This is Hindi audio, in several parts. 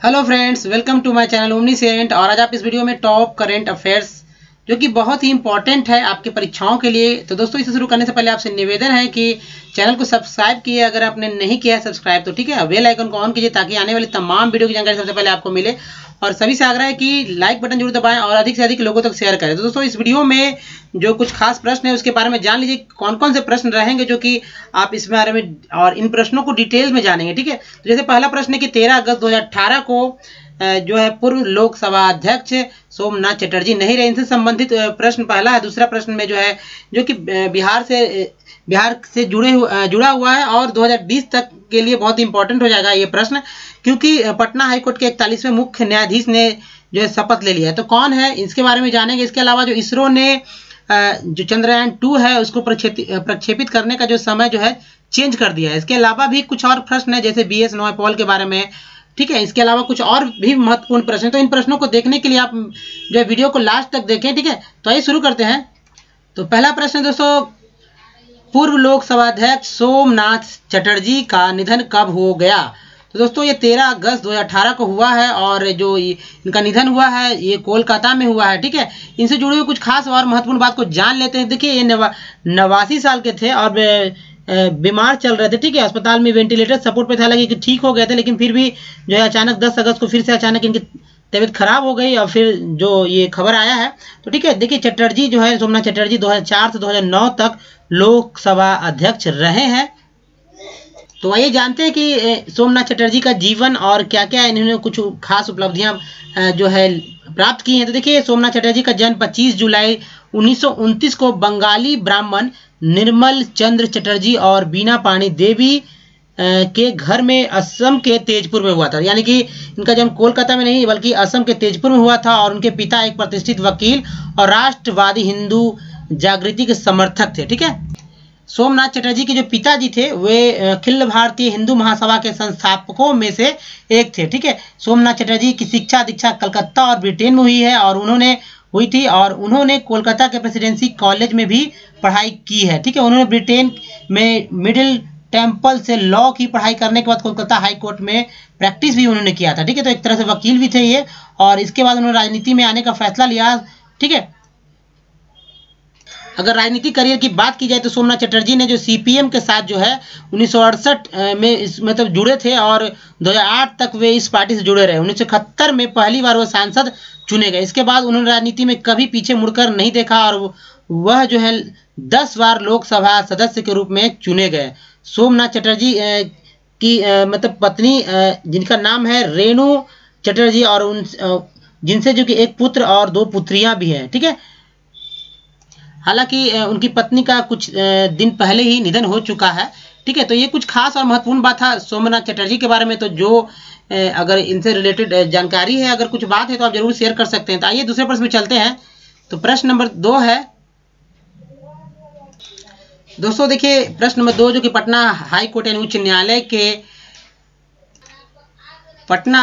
Hello friends welcome to my channel omni cent और आज आप इस वीडियो में टॉप करेंट अफेयर्स जो कि बहुत ही इंपॉर्टेंट है आपकी परीक्षाओं के लिए। तो दोस्तों, इसे शुरू करने से पहले आपसे निवेदन है कि चैनल को सब्सक्राइब किए, अगर आपने नहीं किया सब्सक्राइब तो ठीक है बेल आइकन को ऑन कीजिए ताकि आने वाली तमाम वीडियो की जानकारी सबसे पहले आपको मिले। और सभी से आग्रह है कि लाइक बटन ज़रूर दबाएँ और अधिक से अधिक लोगों तक शेयर करें। तो दोस्तों, इस वीडियो में जो कुछ खास प्रश्न है, उसके बारे में जान लीजिए। कौन कौन से प्रश्न रहेंगे जो कि आप इस बारे में और इन प्रश्नों को डिटेल में जानेंगे, ठीक है? तो जैसे पहला प्रश्न है कि तेरह अगस्त दो हज़ार अठारह को जो है पूर्व लोकसभा अध्यक्ष सोमनाथ चटर्जी नहीं रहे। इनसे संबंधित प्रश्न पहला है, दूसरा प्रश्न में जो है, जो कि बिहार से बिहार से जुड़े जुड़ा हुआ है और 2020 तक के लिए बहुत इंपॉर्टेंट हो जाएगा ये प्रश्न, क्योंकि पटना हाईकोर्ट के इकतालीसवें मुख्य न्यायाधीश ने जो है शपथ ले लिया है। तो कौन है? इसके बारे में जानेंगे। इसके अलावा जो इसरो ने जो चंद्रयान टू है, उसको प्रक्षेपित करने का जो समय जो है, चेंज कर दिया है। इसके अलावा भी कुछ और प्रश्न है, जैसे बी एस के बारे में ठीक है, इसके अलावा कुछ और भी महत्वपूर्ण प्रश्न तो इन प्रश्नों को देखने के लिए आप जो है वीडियो को लास्ट तक देखें, ठीक है? तो आइए शुरू करते हैं। तो पहला प्रश्न दोस्तों, पूर्व लोकसभा अध्यक्ष सोमनाथ चटर्जी का निधन कब हो गया? तो दोस्तों, ये 13 अगस्त 2018 को हुआ है और जो इनका निधन हुआ है, ये कोलकाता में हुआ है, ठीक है? इनसे जुड़े हुए कुछ खास और महत्वपूर्ण बात को जान लेते हैं। देखिए, ये नवा, नवासी साल के थे और बीमार चल रहे थे, ठीक है? अस्पताल में वेंटिलेटर सपोर्ट पे था, लगे कि ठीक हो गए थे, लेकिन फिर भी जो है अचानक 10 अगस्त को फिर से अचानक इनकी तबीयत खराब हो गई और फिर जो ये खबर आया है तो ठीक है, देखिए चटर्जी जो है, सोमनाथ चटर्जी 2004 से 2009 तक लोकसभा अध्यक्ष रहे हैं। तो आइए जानते हैं कि सोमनाथ चटर्जी का जीवन और क्या क्या इन्होंने कुछ खास उपलब्धियाँ जो है प्राप्त की हैं। तो देखिए, सोमनाथ चटर्जी का जन्म 25 जुलाई उन्नीस सौ उनतीस को बंगाली ब्राह्मण निर्मल चंद्र चटर्जी और बीना पाणी देवी के घर में असम के तेजपुर में हुआ था। यानी कि इनका जन्म कोलकाता में नहीं, बल्कि असम के तेजपुर में हुआ था और उनके पिता एक प्रतिष्ठित वकील और राष्ट्रवादी हिंदू जागृति के समर्थक थे, ठीक है? सोमनाथ चटर्जी के जो पिताजी थे, वे अखिल भारतीय हिंदू महासभा के संस्थापकों में से एक थे, ठीक है? सोमनाथ चटर्जी की शिक्षा दीक्षा कलकत्ता और ब्रिटेन में हुई है और उन्होंने हुई थी और उन्होंने कोलकाता के प्रेसिडेंसी कॉलेज में भी पढ़ाई की है, ठीक है? उन्होंने ब्रिटेन में मिडिल टेंपल से लॉ की पढ़ाई करने के बाद कोलकाता हाई कोर्ट में प्रैक्टिस भी उन्होंने किया था, ठीक है? तो एक तरह से वकील भी थे ये, और इसके बाद उन्होंने राजनीति में आने का फैसला लिया, ठीक है? अगर राजनीतिक करियर की बात की जाए तो सोमनाथ चटर्जी ने जो सीपीएम के साथ जो है उन्नीस सौ अड़सठ में इस मतलब जुड़े थे और 2008 तक वे इस पार्टी से जुड़े रहे। उन्नीस में पहली बार वो सांसद चुने गए। इसके बाद उन्होंने राजनीति में कभी पीछे मुड़कर नहीं देखा और वह जो है दस बार लोकसभा सदस्य के रूप में चुने गए। सोमनाथ चटर्जी की मतलब पत्नी जिनका नाम है रेणु चटर्जी और उन जिनसे जो कि एक पुत्र और दो पुत्रियाँ भी हैं, ठीक है? हालाँकि उनकी पत्नी का कुछ दिन पहले ही निधन हो चुका है। ठीक है तो ये कुछ खास और महत्वपूर्ण बात था सोमनाथ चटर्जी के बारे में। तो जो अगर इनसे रिलेटेड जानकारी है, अगर कुछ बात है तो आप ज़रूर शेयर कर सकते हैं। तो आइए दूसरे प्रश्न में चलते हैं। तो प्रश्न नंबर दो है। दोस्तों, देखिए, प्रश्न नंबर दो, जो कि पटना हाई कोर्ट यानी उच्च न्यायालय के, पटना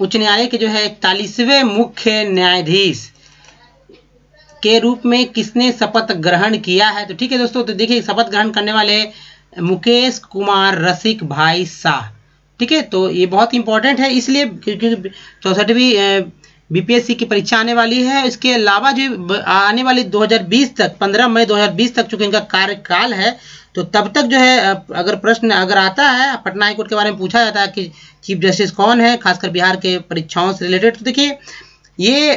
उच्च न्यायालय के जो है, इकतालीसवें मुख्य न्यायाधीश के रूप में किसने शपथ ग्रहण किया है? तो ठीक है दोस्तों तो देखिए, शपथ ग्रहण करने वाले मुकेश कुमार रसिक भाई शाह ठीक है तो ये बहुत इंपॉर्टेंट है, इसलिए क्योंकि चौसठवीं बीपीएससी की परीक्षा आने वाली है। इसके अलावा जो आने वाली 2020 तक 15 मई 2020 तक चूँकि इनका कार्यकाल है तो तब तक जो है अगर प्रश्न अगर आता है, पटना हाईकोर्ट के बारे में पूछा जाता है कि चीफ जस्टिस कौन है, खासकर बिहार के परीक्षाओं से रिलेटेड तो देखिए, ये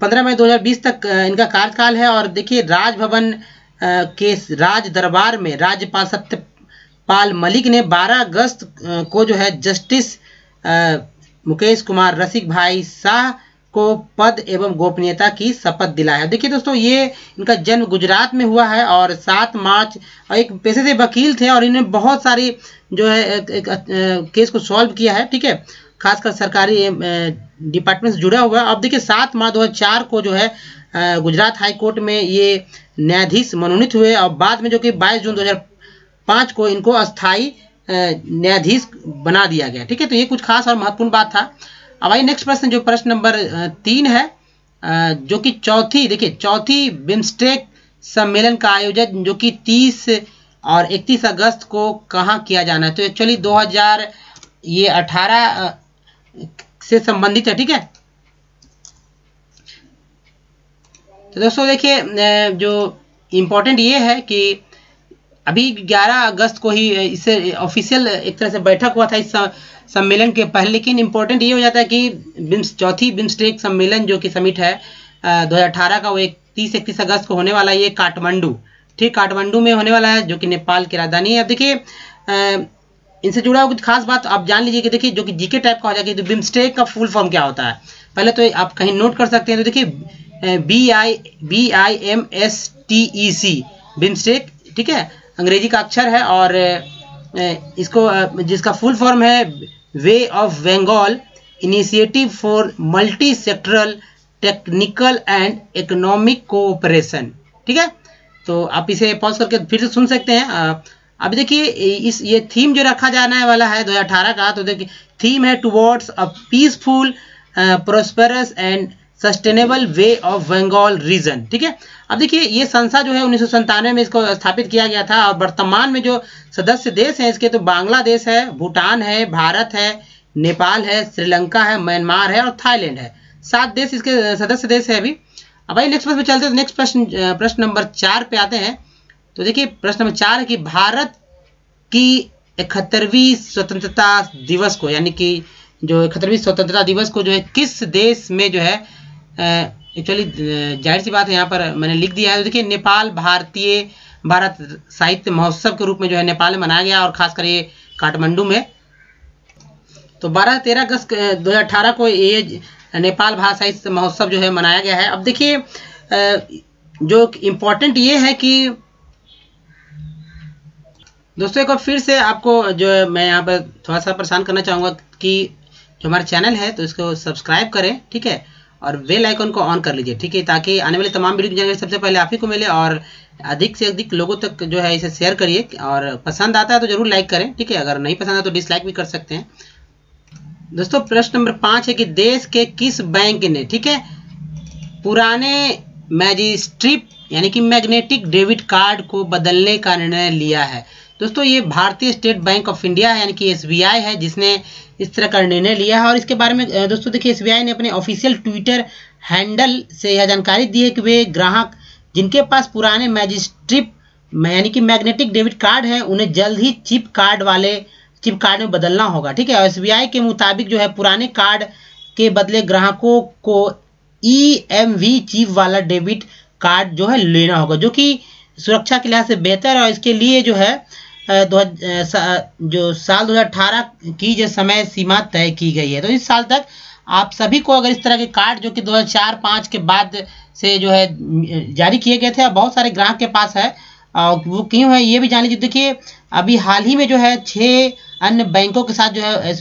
पंद्रह मई 2020 तक इनका कार्यकाल है और देखिए राजभवन के राज दरबार में राज्यपाल सत्यपाल मलिक ने 12 अगस्त को जो है जस्टिस मुकेश कुमार रसिक भाई शाह को पद एवं गोपनीयता की शपथ दिलाया है। देखिए दोस्तों, ये इनका जन्म गुजरात में हुआ है और सात मार्च एक पेशे से वकील थे और इन्होंने बहुत सारी जो है केस को सॉल्व किया है, ठीक है? खासकर सरकारी डिपार्टमेंट से जुड़ा हुआ है अब देखिए, सात हज़ार चार को जो है गुजरात हाई कोर्ट में ये न्यायाधीश मनोनीत हुए। और बाद में जो कि 22 जून 2005 को इनको अस्थाई न्यायाधीश बना दिया गया। ठीक है तो ये कुछ खास और महत्वपूर्ण बात था। अब आइए नेक्स्ट प्रश्न, जो प्रश्न नंबर तीन है जो कि चौथी, देखिए, चौथी बिम्स्टेक सम्मेलन का आयोजन जो कि 30 और 31 अगस्त को कहाँ किया जाना है? तो एक्चुअली 2000 ये 18 से संबंधित है, ठीक है? तो दोस्तों देखिए जो इम्पोर्टेंट ये है कि अभी 11 अगस्त को ही इससे ऑफिशियल एक तरह से बैठक हुआ था इस सम्मेलन के पहले, लेकिन इम्पोर्टेंट ये हो जाता है कि बिम्स, चौथी बिम्स्टेक सम्मेलन जो कि समिट है दो हज़ार अठारह का, वो एक तीस इकतीस अगस्त को होने वाला है, ये काठमांडू, ठीक? काठमांडू में होने वाला है, जो कि नेपाल की राजधानी है। अब देखिए इनसे जुड़ा हुआ कुछ खास बात आप जान लीजिए कि देखिए, जो कि जीके टाइप का हो जाएगा तो बिम्स्टेक का फुल फॉर्म क्या होता है? पहले तो आप कहीं नोट कर सकते हैं तो देखिए B I B I M S T E C BIMSTEC, ठीक है? अंग्रेज़ी का अक्षर है और इसको जिसका फुल फॉर्म है bay of Bengal initiative for multi sectoral technical and economic cooperation ठीक है? तो आप इसे पॉज करके फिर से सुन सकते हैं। अब देखिए इस, ये थीम जो रखा जाने वाला है 2018 का तो देखिए थीम है towards a peaceful prosperous and sustainable bay of Bengal region ठीक है? अब देखिए, ये संस्था जो है उन्नीस में इसको स्थापित किया गया था, और वर्तमान में जो सदस्य देश हैं इसके तो बांग्लादेश है, भूटान है, भारत है, नेपाल है, श्रीलंका है, म्यांमार है, और थाईलैंड है। सात देश इसके, सदस्य देश है अभी। अब भाई नेक्स्ट प्रश्न चलते हैं तो नेक्स्ट प्रश्न प्रश्न नंबर चार पे आते हैं। तो देखिए, प्रश्न नंबर चार है कि भारत की इकहत्तरवीं स्वतंत्रता दिवस को, यानी कि जो इकहत्तरवीं स्वतंत्रता दिवस को जो है, किस देश में जो है एक्चुअली ज़ाहिर सी बात है, यहाँ पर मैंने लिख दिया है। तो देखिए, नेपाल भारतीय भारत साहित्य महोत्सव के रूप में जो है, नेपाल में मनाया गया, और खासकर ये काठमांडू में। तो 12 तेरह अगस्त 2018 को ये नेपाल भारत साहित्य महोत्सव जो है, मनाया गया है। अब देखिए जो इम्पोर्टेंट ये है कि दोस्तों, एक बार फिर से आपको जो है, मैं यहाँ पर थोड़ा सा परेशान करना चाहूँगा कि जो हमारा चैनल है तो इसको सब्सक्राइब करें, ठीक है? और बेल आइकन को ऑन कर लीजिए, ठीक है? ताकि आने वाले तमाम वीडियो जानकारी सबसे पहले आप ही को मिले और अधिक से अधिक लोगों तक जो है, इसे शेयर करिए और पसंद आता है तो ज़रूर लाइक करें, ठीक है? अगर नहीं पसंद है तो डिसलाइक भी कर सकते हैं। दोस्तों, प्रश्न नंबर पाँच है कि देश के किस बैंक ने, ठीक है? पुराने मैजिस्ट्रिप, यानी कि मैग्नेटिक डेबिट कार्ड को बदलने का निर्णय लिया है। दोस्तों, ये भारतीय स्टेट बैंक ऑफ़ इंडिया यानी कि एसबीआई है, जिसने इस तरह का निर्णय लिया है। और इसके बारे में दोस्तों, देखिए, एसबीआई ने अपने ऑफिशियल ट्विटर हैंडल से यह जानकारी दी है कि वे ग्राहक जिनके पास पुराने मैजिस्ट्रिप यानी कि मैग्नेटिक डेबिट कार्ड है, उन्हें जल्द ही चिप कार्ड वाले, चिप कार्ड में बदलना होगा, ठीक है? एसबीआई के मुताबिक जो है, पुराने कार्ड के बदले ग्राहकों को ई एम वी चिप वाला डेबिट कार्ड जो है, लेना होगा, जो कि सुरक्षा के लिहाज से बेहतर है। और इसके लिए जो है दो हज़ार जो साल 2018 की जो समय सीमा तय की गई है। तो इस साल तक आप सभी को अगर इस तरह के कार्ड जो कि 2004-5 के बाद से जो है जारी किए गए थे बहुत सारे ग्राहक के पास है और वो क्यों है ये भी जान लीजिए। देखिए, अभी हाल ही में जो है छः अन्य बैंकों के साथ जो है, एस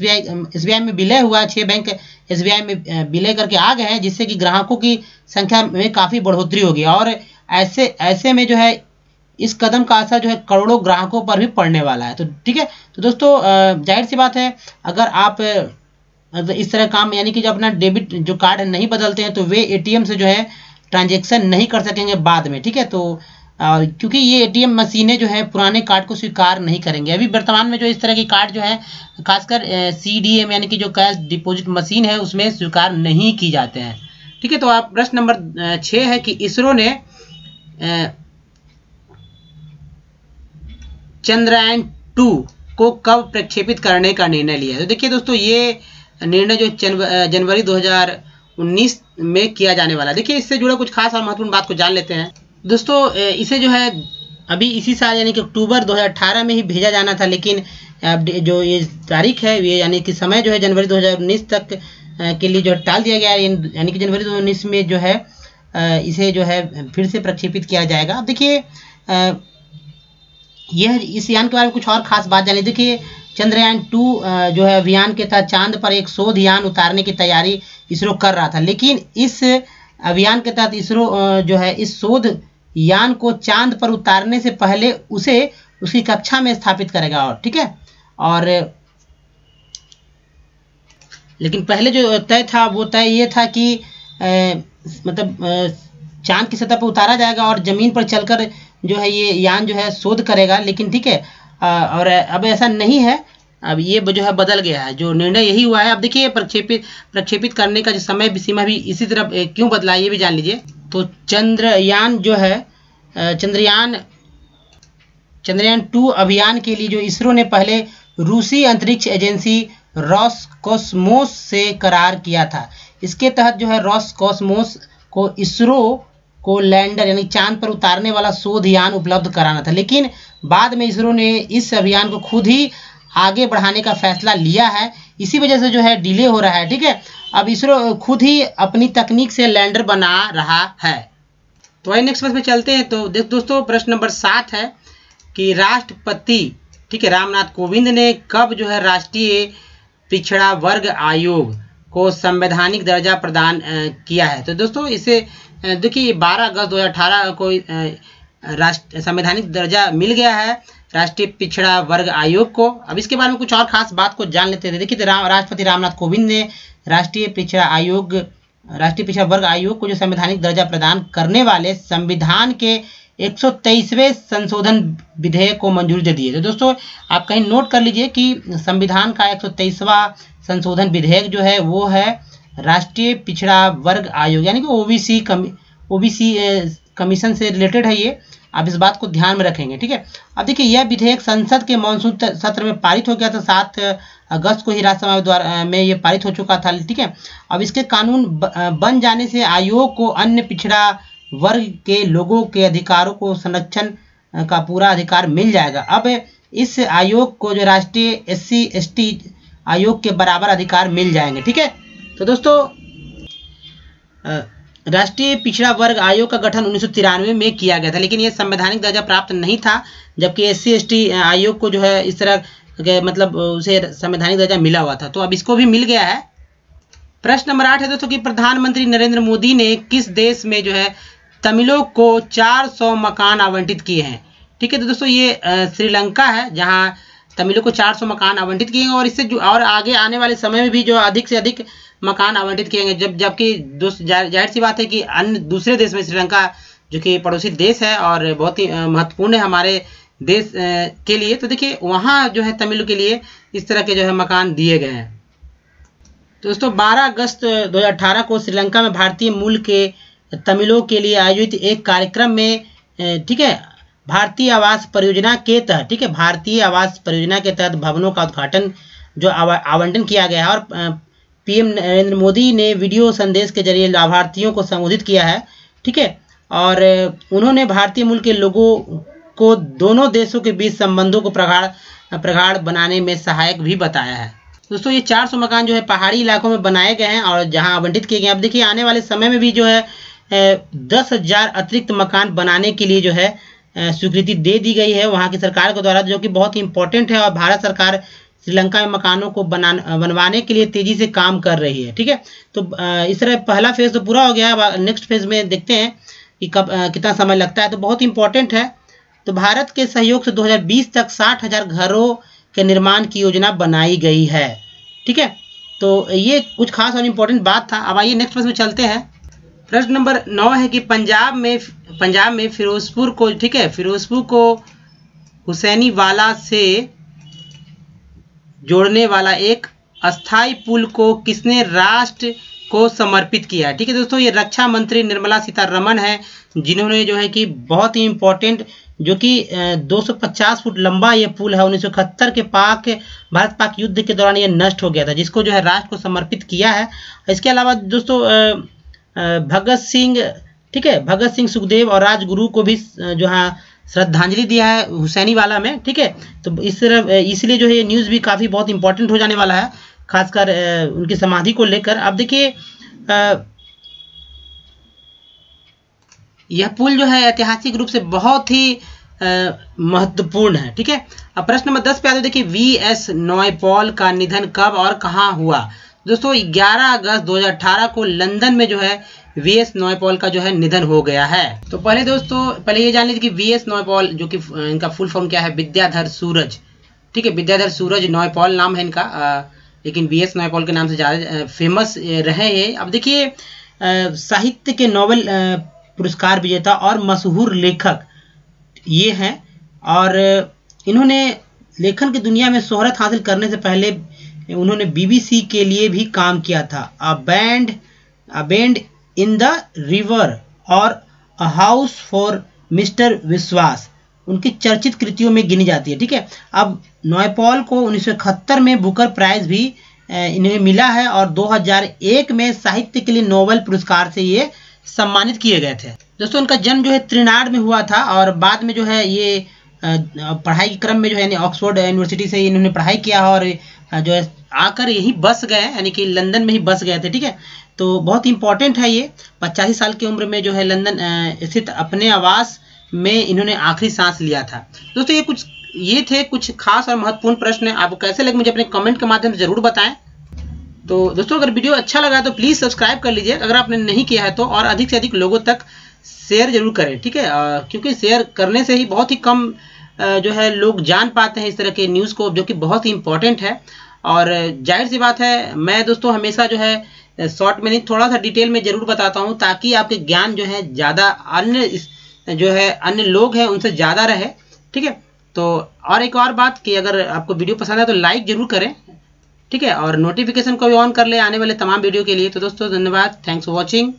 बी में विलय हुआ छः बैंक एस बी आई में विलय करके आ गए हैं, जिससे कि ग्राहकों की संख्या में काफ़ी बढ़ोतरी होगी। और ऐसे ऐसे में जो है इस कदम का असर जो है करोड़ों ग्राहकों पर भी पड़ने वाला है। तो ठीक है? तो दोस्तों ज़ाहिर सी बात है, अगर आप इस तरह काम, यानी कि जो अपना डेबिट, जो कार्ड नहीं बदलते हैं तो वे एटीएम से जो है ट्रांजेक्शन नहीं कर सकेंगे बाद में, ठीक है? तो और क्योंकि ये एटीएम मशीनें जो है, पुराने कार्ड को स्वीकार नहीं करेंगे। अभी वर्तमान में जो इस तरह की कार्ड जो है, खासकर सी डी एम यानी कि जो कैश डिपॉजिट मशीन है, उसमें स्वीकार नहीं की जाते हैं। ठीक है? तो आप प्रश्न नंबर छः है कि इसरो ने चंद्रयान टू को कब प्रक्षेपित करने का निर्णय लिया तो देखिए दोस्तों, ये निर्णय जो जनवरी 2019 में किया जाने वाला देखिए, इससे जुड़ा कुछ खास और महत्वपूर्ण बात को जान लेते हैं। दोस्तों इसे जो है, अभी इसी साल यानी कि अक्टूबर 2018 में ही भेजा जाना था, लेकिन जो ये तारीख है, ये यानी कि समय जो है जनवरी 2019 तक के लिए जो टाल दिया गया यानी कि जनवरी 2019 में जो है इसे जो है फिर से प्रक्षेपित किया जाएगा। अब देखिए यह इस यान के बारे में कुछ और खास बात जानी देखिए चंद्रयान टू जो है अभियान के तहत चाँद पर एक शोध यान उतारने की तैयारी इसरो कर रहा था। लेकिन इस अभियान के तहत इसरो जो है इस शोध यान को चाँद पर उतारने से पहले उसे उसकी कक्षा में स्थापित करेगा और ठीक है? और लेकिन पहले जो तय था वो तय ये था कि ए, मतलब चाँद की सतह पर उतारा जाएगा और ज़मीन पर चलकर जो है ये यान जो है शोध करेगा, लेकिन ठीक है और अब ऐसा नहीं है, अब ये जो है बदल गया है, जो निर्णय यही हुआ है। अब देखिए, प्रक्षेपित प्रक्षेपित करने का जो समय भी, सीमा भी इसी तरह क्यों बदला ये भी जान लीजिए। तो चंद्रयान जो है चंद्रयान चंद्रयान टू अभियान के लिए जो इसरो ने पहले रूसी अंतरिक्ष एजेंसी रॉसकोसमोस से करार किया था। इसके तहत जो है रॉसकोसमोस को इसरो को लैंडर यानी चाँद पर उतारने वाला शोध यान उपलब्ध कराना था। लेकिन बाद में इसरो ने इस अभियान को खुद ही आगे बढ़ाने का फैसला लिया है। इसी वजह से जो है डिले हो रहा है, ठीक है? अब इसरो खुद ही अपनी तकनीक से लैंडर बना रहा है। तो आइए नेक्स्ट प्रश्न में चलते हैं। तो देख दोस्तों, प्रश्न नंबर सात है कि राष्ट्रपति, ठीक है, रामनाथ कोविंद ने कब जो है राष्ट्रीय पिछड़ा वर्ग आयोग को संवैधानिक दर्जा प्रदान किया है? तो दोस्तों, इसे देखिए 12 अगस्त 2018 को राष्ट्र, संवैधानिक दर्जा मिल गया है राष्ट्रीय पिछड़ा वर्ग आयोग को। अब इसके बारे में कुछ और खास बात को जान लेते थे देखिए तो राम, राष्ट्रपति रामनाथ कोविंद ने राष्ट्रीय पिछड़ा आयोग, राष्ट्रीय पिछड़ा वर्ग आयोग को जो संवैधानिक दर्जा प्रदान करने वाले संविधान के एक संशोधन विधेयक को मंजूरी दे दी है। तो दोस्तों, आप कहीं नोट कर लीजिए कि संविधान का एक संशोधन विधेयक जो है, वो है राष्ट्रीय पिछड़ा वर्ग आयोग, यानी कि ओबीसी कमी ओबीसी कमीशन से रिलेटेड है ये। आप इस बात को ध्यान में रखेंगे, ठीक है? अब देखिए, यह विधेयक संसद के मानसून सत्र में पारित हो गया था, सात अगस्त को ही राज्यसभा द्वारा में ये पारित हो चुका था, ठीक है? अब इसके कानून बन जाने से आयोग को अन्य पिछड़ा वर्ग के लोगों के अधिकारों को संरक्षण का पूरा अधिकार मिल जाएगा। अब इस आयोग को जो राष्ट्रीय एस सी आयोग के बराबर अधिकार मिल जाएँगे, ठीक है? तो दोस्तों राष्ट्रीय पिछड़ा वर्ग आयोग का गठन उन्नीस सौ तिरानवे में किया गया था, लेकिन यह संवैधानिक दर्जा प्राप्त नहीं था, जबकि एस सी आयोग को जो है इस तरह मतलब उसे संवैधानिक दर्जा मिला हुआ था। तो अब इसको भी मिल गया है। प्रश्न नंबर आठ है दोस्तों कि प्रधानमंत्री नरेंद्र मोदी ने किस देश में जो है तमिलों को 400 मकान आवंटित किए हैं? ठीक है तो दोस्तों ये श्रीलंका है, जहाँ तमिलों को 400 मकान आवंटित किए गए और इससे जो और आगे आने वाले समय में भी जो अधिक से अधिक मकान आवंटित किए गए, जब जबकि ज़ाहिर सी बात है कि अन्य दूसरे देश में श्रीलंका, जो कि पड़ोसी देश है और बहुत ही महत्वपूर्ण है हमारे देश के लिए तो देखिए वहाँ जो है तमिल के लिए इस तरह के जो है मकान दिए गए हैं। तो दोस्तों 12 अगस्त 2018 को श्रीलंका में भारतीय मूल के तमिलों के लिए आयोजित एक कार्यक्रम में ठीक है भारतीय आवास परियोजना के तहत, ठीक है, भारतीय आवास परियोजना के तहत भवनों का उद्घाटन जो आवंटन किया गया है और पीएम नरेंद्र मोदी ने वीडियो संदेश के ज़रिए लाभार्थियों को संबोधित किया है, ठीक है, और उन्होंने भारतीय मूल के लोगों को दोनों देशों के बीच संबंधों को प्रगाढ़ प्रगाढ़ बनाने में सहायक भी बताया है। दोस्तों, ये 400 मकान जो है पहाड़ी इलाकों में बनाए गए हैं और जहाँ आवंटित किए गए अब देखिए, आने वाले समय में भी जो है दस हज़ार अतिरिक्त मकान बनाने के लिए जो है स्वीकृति दे दी गई है वहाँ की सरकार के द्वारा, जो कि बहुत ही इंपॉर्टेंट है और भारत सरकार श्रीलंका में मकानों को बना बनवाने के लिए तेज़ी से काम कर रही है, ठीक है? तो इस तरह पहला फ़ेज़ तो पूरा हो गया है नेक्स्ट फ़ेज़ में देखते हैं कि कब कितना समय लगता है। तो बहुत इंपॉर्टेंट है। तो भारत के सहयोग से 2020 तक साठ हज़ार घरों के निर्माण की योजना बनाई गई है, ठीक है? तो ये कुछ खास और इम्पोर्टेंट बात था। अब आइए नेक्स्ट प्रश्न में चलते हैं। प्रश्न नंबर नौ है कि पंजाब में पंजाब में फिरोजपुर को, ठीक है, फिरोजपुर को हुसैनी वाला से जोड़ने वाला एक अस्थाई पुल को किसने राष्ट्र को समर्पित किया ठीक है दोस्तों, ये रक्षा मंत्री निर्मला सीतारमन है, जिन्होंने जो है कि बहुत ही इंपॉर्टेंट जो कि 250 फुट लंबा ये पुल है, उन्नीस सौ इकहत्तर के पाक, भारत पाक युद्ध के दौरान ये नष्ट हो गया था, जिसको जो है राष्ट्र को समर्पित किया है। इसके अलावा दोस्तों भगत सिंह ठीक है, भगत सिंह सुखदेव और राजगुरु को भी जो है, श्रद्धांजलि दिया है हुसैनी वाला में, ठीक है? तो इस तरह इसलिए जो है, ये न्यूज़ भी काफ़ी बहुत इंपॉर्टेंट हो जाने वाला है, खासकर उनकी समाधि को लेकर। अब देखिए यह पुल जो है, ऐतिहासिक रूप से बहुत ही महत्वपूर्ण है, ठीक है? अब प्रश्न नंबर दस पे आते देखिए वी एस नॉयपॉल का निधन कब और कहाँ हुआ? दोस्तों 11 अगस्त 2018 को लंदन में जो है वी एस नॉयपॉल का जो है निधन हो गया है। तो पहले दोस्तों पहले ये जान लीजिए कि वी एस नॉयपॉल जो कि इनका फुल फॉर्म क्या है? विद्याधर सूरज। ठीक है विद्याधर सूरज नॉयपॉल नाम है इनका आ, लेकिन वी एस नॉयपॉल के नाम से ज़्यादा फ़ेमस रहे हैं अब देखिए साहित्य के नॉवल पुरस्कार विजेता और मशहूर लेखक ये हैं और इन्होंने लेखन की दुनिया में शोहरत हासिल करने से पहले उन्होंने बीबीसी के लिए भी काम किया था। A band a band in the river और अ हाउस फॉर मिस्टर विश्वास उनकी चर्चित कृतियों में गिनी जाती है, ठीक है? अब नॉयपॉल को उन्नीस में बुकर प्राइज भी इन्हें मिला है और 2001 में साहित्य के लिए नोबेल पुरस्कार से ये सम्मानित किए गए थे। दोस्तों, उनका जन्म जो है त्रिनाड में हुआ था और बाद में जो है ये पढ़ाई के क्रम में जो है ऑक्सफोर्ड यूनिवर्सिटी से इन्होंने पढ़ाई किया और जो है, आकर यहीं बस गए, यानी कि लंदन में ही बस गए थे, ठीक है? तो बहुत इंपॉर्टेंट है ये। पचासी साल की उम्र में जो है लंदन स्थित अपने आवास में इन्होंने आखिरी सांस लिया था। दोस्तों, ये कुछ, ये थे कुछ खास और महत्वपूर्ण प्रश्न है। आपको कैसे लगे मुझे अपने कमेंट के माध्यम से ज़रूर बताएँ। तो दोस्तों, अगर वीडियो अच्छा लगा तो प्लीज़ सब्सक्राइब कर लीजिए। अगर आपने नहीं किया है तो और अधिक से अधिक लोगों तक शेयर ज़रूर करें, ठीक है? क्योंकि शेयर करने से ही बहुत ही कम जो है लोग जान पाते हैं इस तरह के न्यूज़ को, जो कि बहुत ही इंपॉर्टेंट है। और ज़ाहिर सी बात है, मैं दोस्तों हमेशा जो है, शॉर्ट में नहीं, थोड़ा सा डिटेल में ज़रूर बताता हूँ, ताकि आपके ज्ञान जो है, ज़्यादा अन्य जो है, अन्य लोग हैं, उनसे ज़्यादा रहे, ठीक है? तो और एक और बात कि अगर आपको वीडियो पसंद है तो लाइक ज़रूर करें, ठीक है? और नोटिफिकेशन को भी ऑन कर ले आने वाले तमाम वीडियो के लिए। तो दोस्तों, धन्यवाद। Thanks for watching.